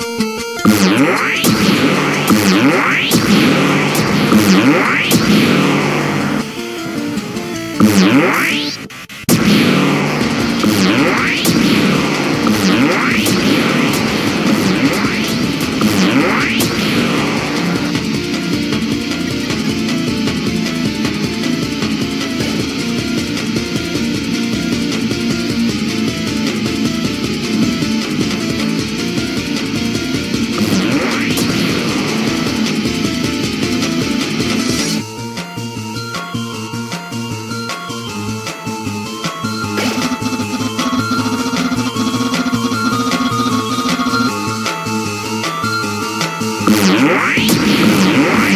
Right. Right.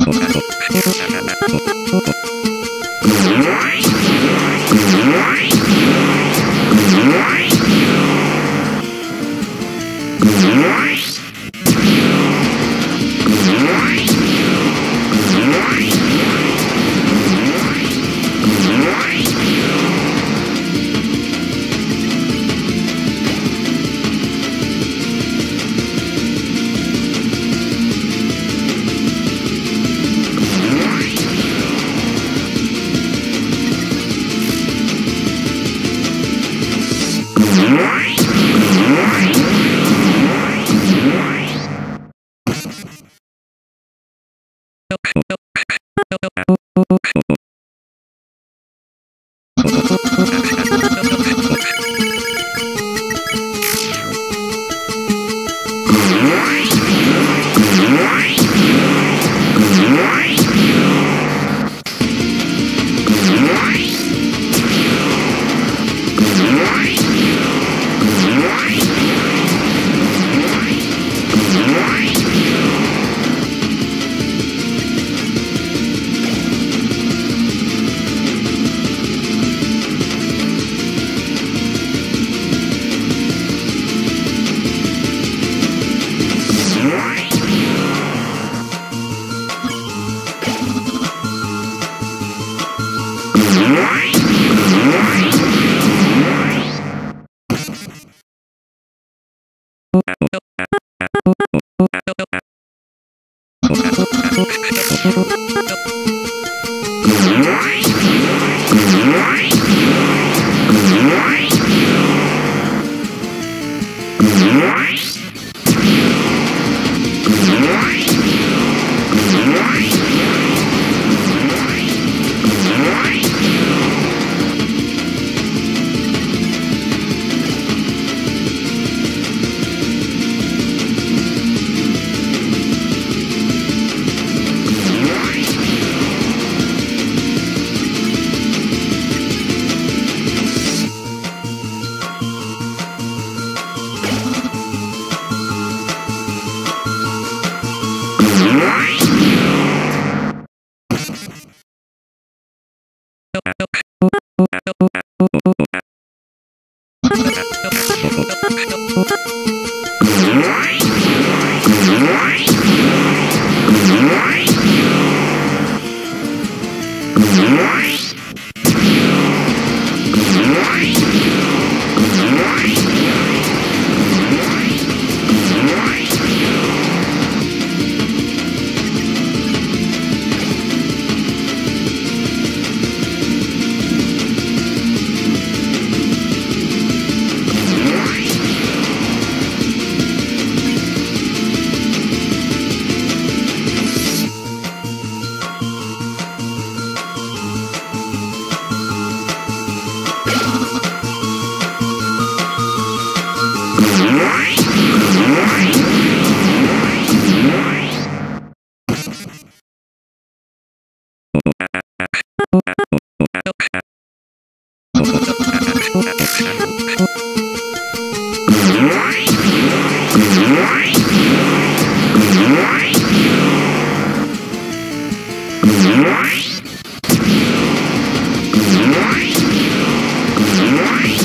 ちょっと。Bye.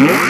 Right.